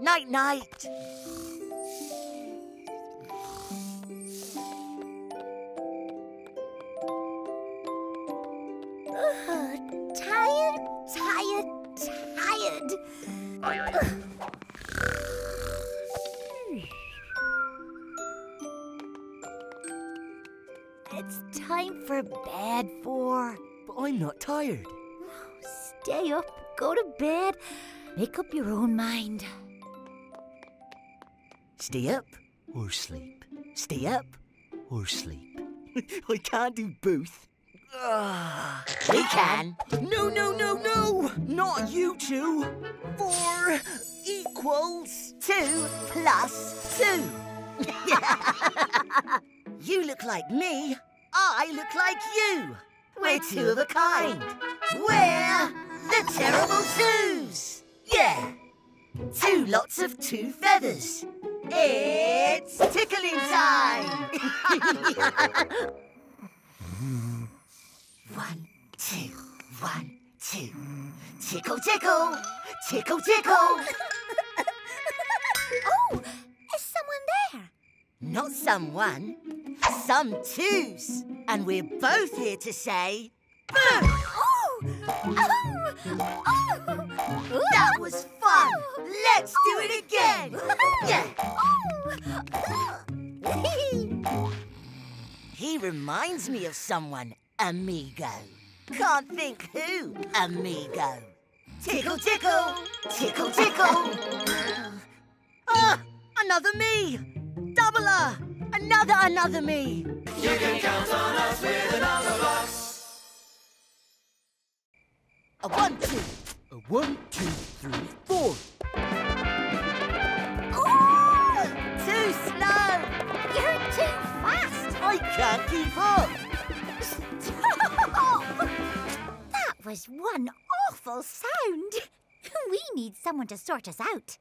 Night-night. tired, tired, tired. it's time for bed, Four. But I'm not tired. Stay up, go to bed, make up your own mind. Stay up or sleep. Stay up or sleep. I can't do both. Ah, we can. No, no, no, no! Not you two. Four equals two plus two. you look like me. I look like you. We're two of a kind. We're the Terrible Twos. Yeah. Two lots of two feathers. It's tickling time! one, two, one, two. Tickle, tickle, tickle, tickle. oh, is someone there? Not someone, some twos. And we're both here to say, Boo! Oh! Oh! Oh! That was fun! Let's do it again! Yeah! he reminds me of someone, amigo. Can't think who, amigo. Tickle, tickle, tickle, tickle. Ah, another me. Doubler, another, another me. You can count on us with another box. A one, two. A one, two, three, four. Oh! Too slow. You're too fast. I can't keep up. Stop! That was one awful sound. We need someone to sort us out.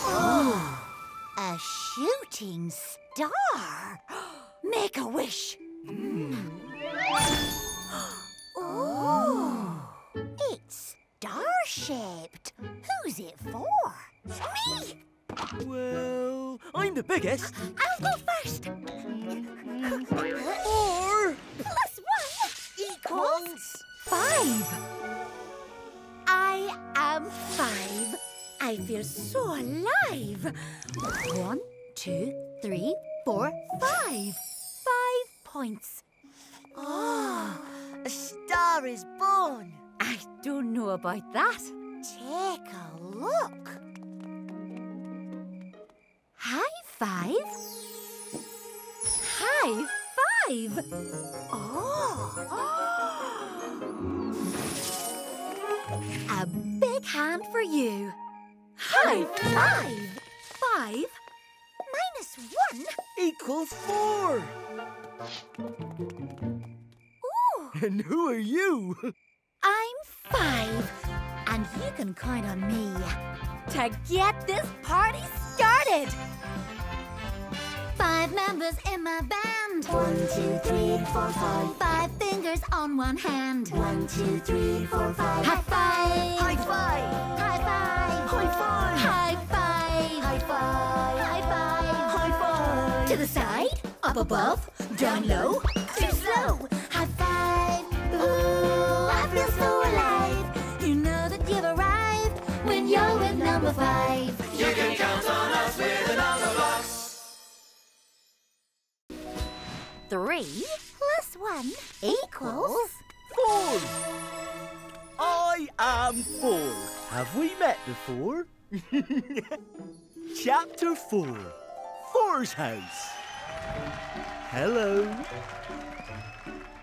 Oh, a shooting star. Make a wish. Oh, star-shaped. Who's it for? Me! Well, I'm the biggest. I'll go first. Four Plus one equals five. I am five. I feel so alive. One, two, three, four, five. Five points. Oh, a star is born. I don't know about that. Take a look. High five. High five. Oh. A big hand for you. High five. Five minus one. Equals four. Ooh. And who are you? I'm and you can count on me to get this party started. Five members in my band. One, two, three, four, five. Five fingers on one hand. One, two, three, four, five. High five. High five. High five. High five. High five. High five. High five. High five. To the side, up above, down low, too slow. Three plus one equals. Four. I am four. Have we met before? Chapter four. Four's house. Hello.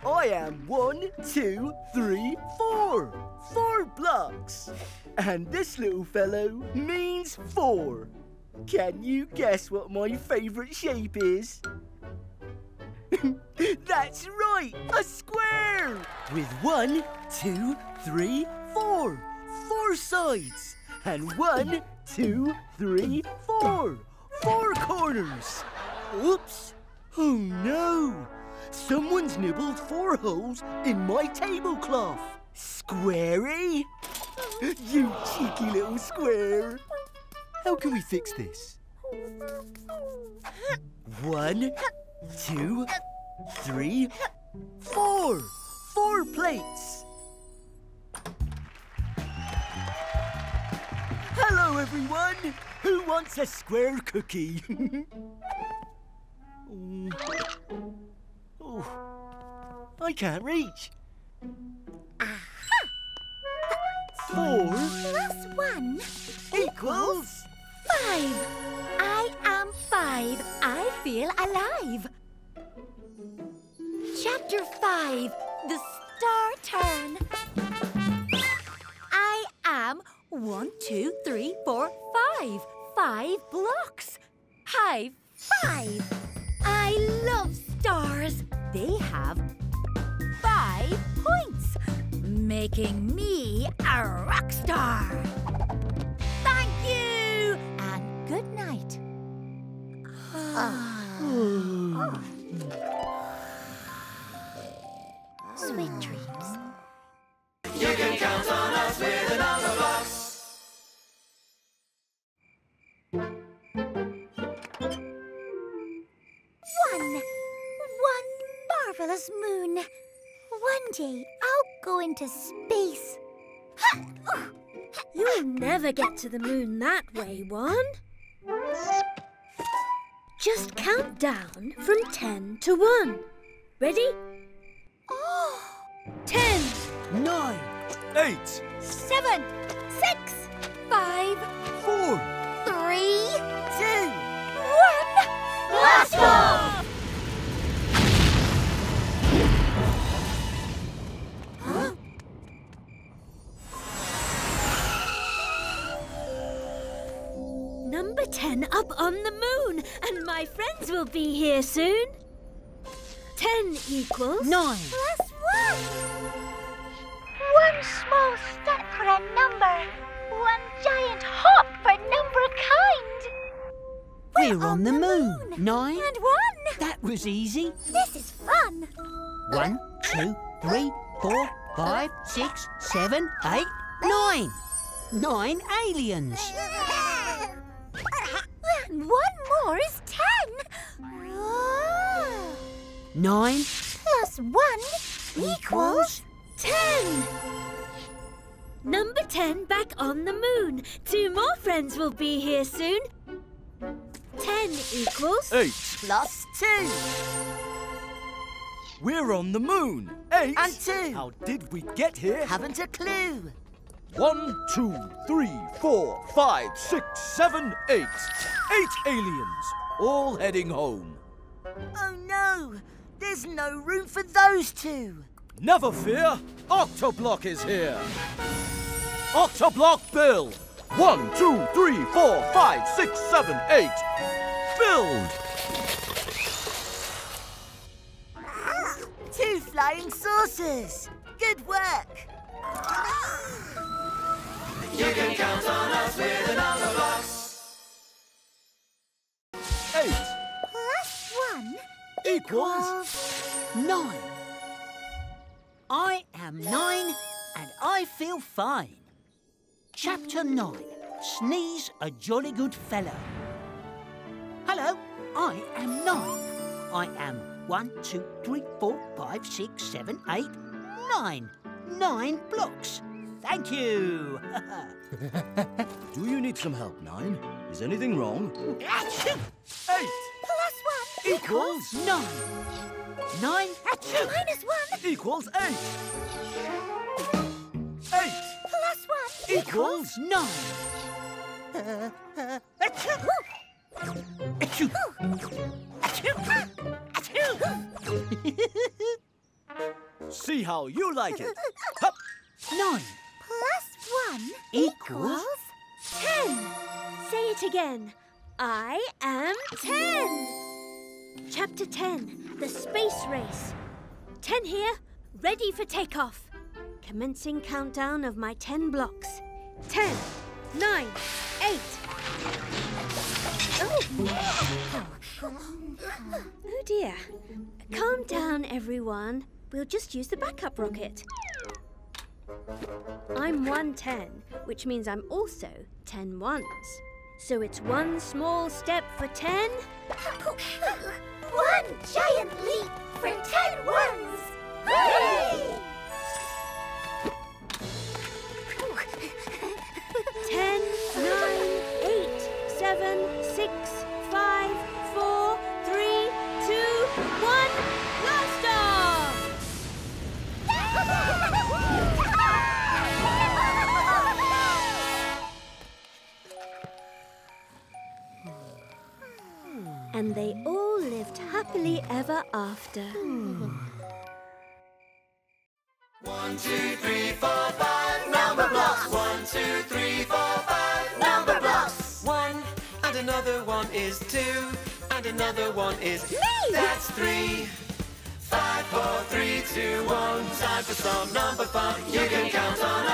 I am one, two, three, four. Four blocks. And this little fellow means four. Can you guess what my favourite shape is? That's right, a square! With one, two, three, four. Four sides. And one, two, three, four. Four corners. Oops. Oh no! Someone's nibbled four holes in my tablecloth. Squarey? You cheeky little square. How can we fix this? One, two, three, four. Four plates. Hello, everyone. Who wants a square cookie? oh. I can't reach. Four Plus one equals five. I am five. I feel alive. Chapter five The Star Turn. I am one, two, three, four, five. Five blocks. High five. I love stars. They have five points, making me a rock star. Thank you and good night. Ah. Sweet dreams. You can count on us with a number box. One. One marvelous moon. One day I'll go into space. You'll never get to the moon that way, One. Just count down from 10 to 1. Ready? Oh. 10, nine, eight, Seven. Six. Five. four, Three. two. One. Blast off! Number 10 up on the moon, and my friends will be here soon. 10 equals. Nine. Plus one. One small step for a number. One giant hop for number kind. We're on the moon. Nine? And one. That was easy. This is fun. One, two, three, four, five, six, seven, eight, nine. Nine aliens. Nine Plus one equals 10! Number 10 back on the moon. Two more friends will be here soon. 10 equals. Eight plus two. We're on the moon. Eight And two. How did we get here? haven't a clue. One, two, three, four, five, six, seven, eight. Eight aliens, all heading home. Oh no! There's no room for those two. Never fear, Octoblock is here. Octoblock Bill. One, two, three, four, five, six, seven, eight. Build. Two flying saucers. Good work. You can count on us with a number box. Equals Nine. I am nine and I feel fine. Chapter nine. Sneeze a jolly good fellow. Hello, I am nine. I am one, two, three, four, five, six, seven, eight, nine. Nine blocks. Thank you. Do you need some help, Nine? Is anything wrong? Eight equals Nine. Nine. Achoo! minus one equals eight. Eight plus one equals Nine. Uh, uh, achoo! Achoo! Achoo! Achoo! See how you like it. Hup. Nine. plus one Equals? Ten. Say it again. I am ten. Chapter 10 The Space Race. 10 here, ready for takeoff. Commencing countdown of my 10 blocks. 10, 9, 8. Oh. oh dear. Calm down, everyone. We'll just use the backup rocket. I'm 110, which means I'm also 10 ones. So it's one small step for 10, One giant leap for ten ones! Hooray! And they all lived happily ever after. Hmm. One, two, three, four, five. Number blocks. One, two, three, four, five. Number blocks. One and another one is two, and another one is me. That's three. Five, four, three, two, one. Time for some number fun. You can count on